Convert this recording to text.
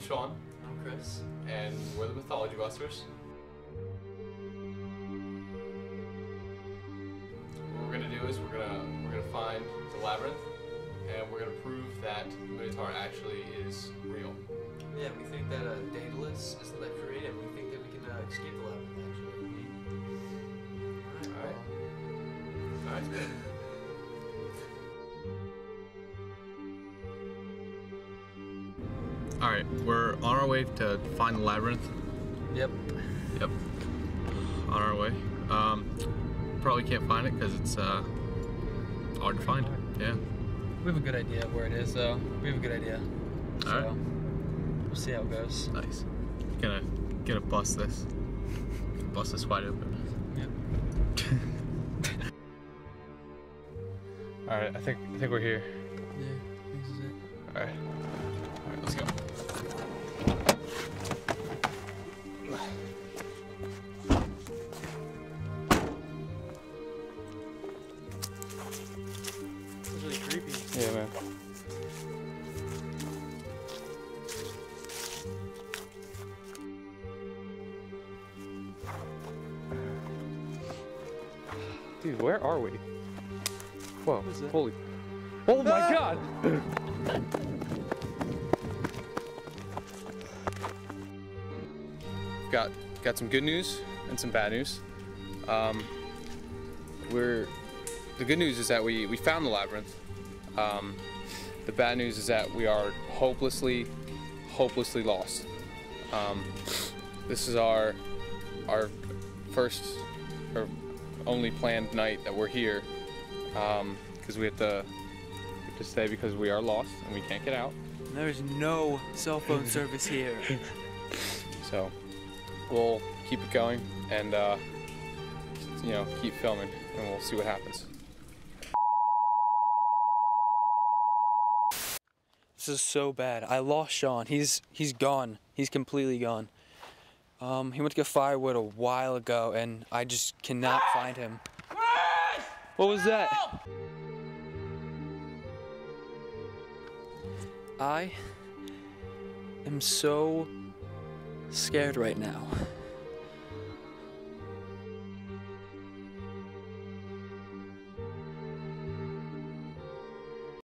Sean, I'm Chris. and we're the Mythology Busters. What we're gonna do is we're gonna we're gonna find the labyrinth, and we're gonna prove that Minotaur actually is real. Yeah, we think that uh, All right, we're on our way to find the labyrinth. Yep. Yep. On our way. Um, probably can't find it because it's uh, hard to find. Yeah. We have a good idea of where it is, though. We have a good idea. So, Alright. we'll see how it goes. Nice. Gonna gonna bust this. Bust this wide open. Yep. All right, I think I think we're here. Yeah, this is it. All right. All right, let's go. Dude, where are we? Whoa, What is it? holy. Oh my god! got got some good news and some bad news. Um, we're the good news is that we, we found the labyrinth. Um, the bad news is that we are hopelessly, hopelessly lost. Um, this is our our first or only planned night that we're here because we have to we have to stay because we are lost and we can't get out. There is no cell phone service here. So we'll keep it going and uh, you know keep filming and we'll see what happens. This is so bad. I lost Sean. He's he's gone. He's completely gone. Um, he went to get firewood a while ago, and I just cannot find him. What was that? I am so scared right now.